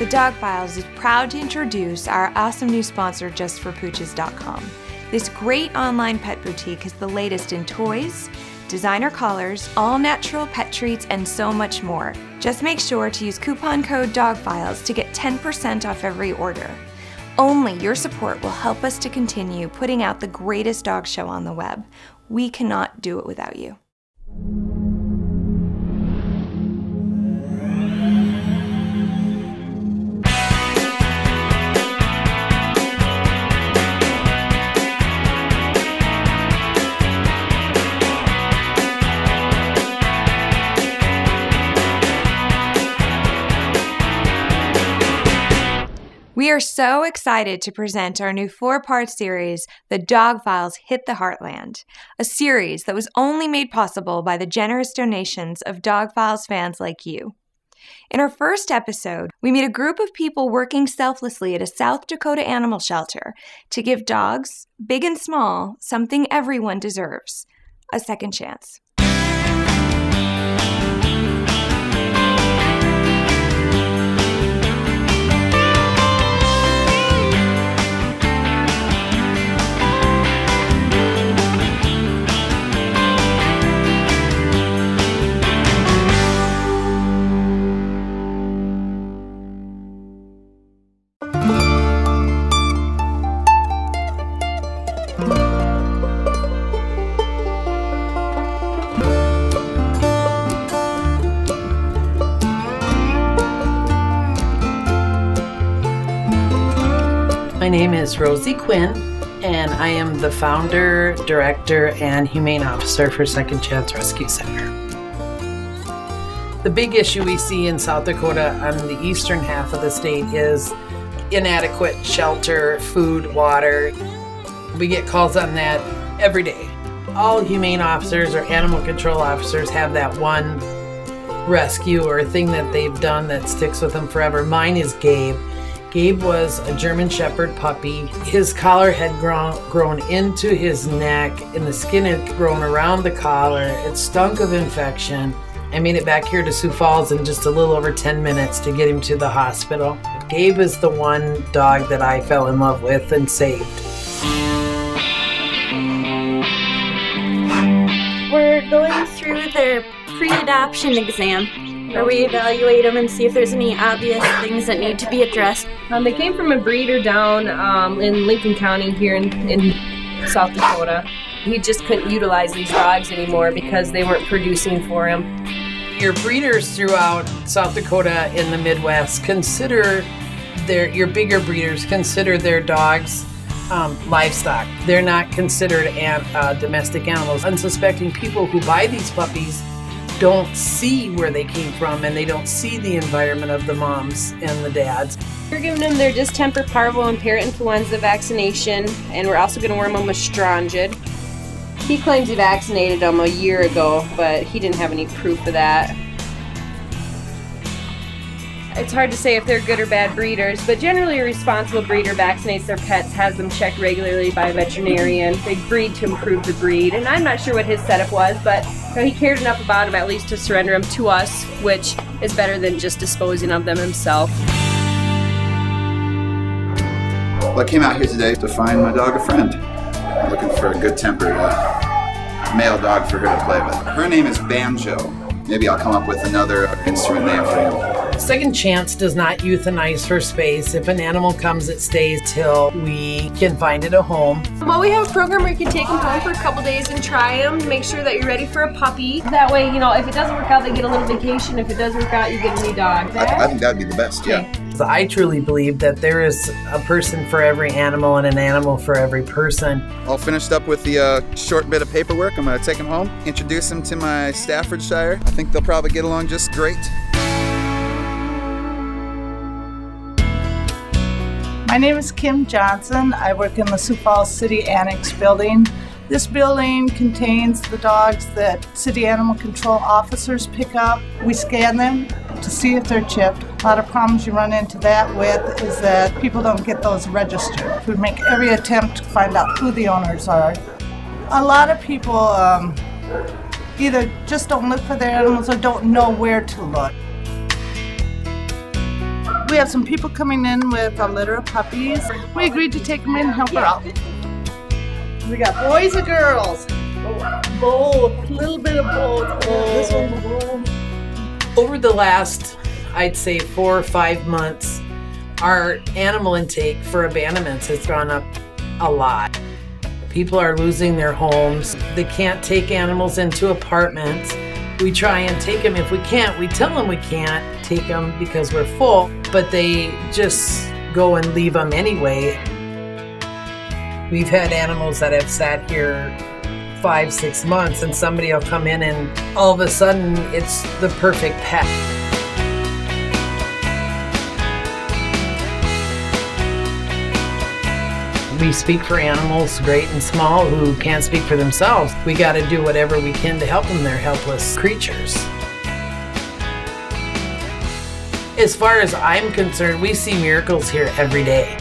The Dog Files is proud to introduce our awesome new sponsor, JustForPooches.com. This great online pet boutique has the latest in toys, designer collars, all natural pet treats, and so much more. Just make sure to use coupon code DOGFILES to get 10% off every order. Only your support will help us to continue putting out the greatest dog show on the web. We cannot do it without you. We are so excited to present our new four part series, The Dog Files Hit the Heartland, a series that was only made possible by the generous donations of Dog Files fans like you. In our first episode, we meet a group of people working selflessly at a South Dakota animal shelter to give dogs, big and small, something everyone deserves a second chance. Name is Rosey Quinn, and I am the founder, director, and humane officer for Second Chance Rescue Center. The big issue we see in South Dakota on the eastern half of the state is inadequate shelter, food, water. We get calls on that every day. All humane officers or animal control officers have that one rescue or thing that they've done that sticks with them forever. Mine is Gabe. Gabe was a German Shepherd puppy. His collar had grown, grown into his neck, and the skin had grown around the collar. It stunk of infection. I made it back here to Sioux Falls in just a little over 10 minutes to get him to the hospital. Gabe is the one dog that I fell in love with and saved. We're going through their pre adoption exam where we evaluate them and see if there's any obvious things that need to be addressed. Um, they came from a breeder down um, in Lincoln County here in, in South Dakota. He just couldn't utilize these dogs anymore because they weren't producing for him. Your breeders throughout South Dakota in the Midwest consider their your bigger breeders consider their dogs um, livestock. They're not considered an, uh, domestic animals. Unsuspecting people who buy these puppies don't see where they came from and they don't see the environment of the moms and the dads. We're giving them their distemper, parvo, and parainfluenza vaccination, and we're also going to worm them with Strongid. He claims he vaccinated them a year ago, but he didn't have any proof of that. It's hard to say if they're good or bad breeders, but generally a responsible breeder vaccinates their pets, has them checked regularly by a veterinarian. They breed to improve the breed, and I'm not sure what his setup was, but he cared enough about them at least to surrender them to us, which is better than just disposing of them himself. Well, I came out here today to find my dog a friend. I'm looking for a good tempered uh, male dog for her to play with. Her name is Banjo. Maybe I'll come up with another instrument name for him. Second Chance does not euthanize for space. If an animal comes, it stays till we can find it a home. Well, we have a program where you can take them home for a couple days and try them, make sure that you're ready for a puppy. That way, you know, if it doesn't work out, they get a little vacation. If it does work out, you get a new dog. I, I think that'd be the best, yeah. I truly believe that there is a person for every animal and an animal for every person. All finished up with the uh, short bit of paperwork. I'm going to take him home, introduce him to my Staffordshire. I think they'll probably get along just great. My name is Kim Johnson. I work in the Sioux Falls City Annex building. This building contains the dogs that city animal control officers pick up. We scan them to see if they're chipped. A lot of problems you run into that with is that people don't get those registered. We make every attempt to find out who the owners are. A lot of people um, either just don't look for their animals or don't know where to look. We have some people coming in with a litter of puppies. We agreed to take them in and help her out. We got boys and girls. Both. A little bit of both. This one's Over the last, I'd say, four or five months, our animal intake for abandonments has gone up a lot. People are losing their homes. They can't take animals into apartments. We try and take them if we can't. We tell them we can't take them because we're full, but they just go and leave them anyway. We've had animals that have sat here five, six months, and somebody will come in and all of a sudden it's the perfect pet. We speak for animals, great and small, who can't speak for themselves. We got to do whatever we can to help them. They're helpless creatures. As far as I'm concerned, we see miracles here every day.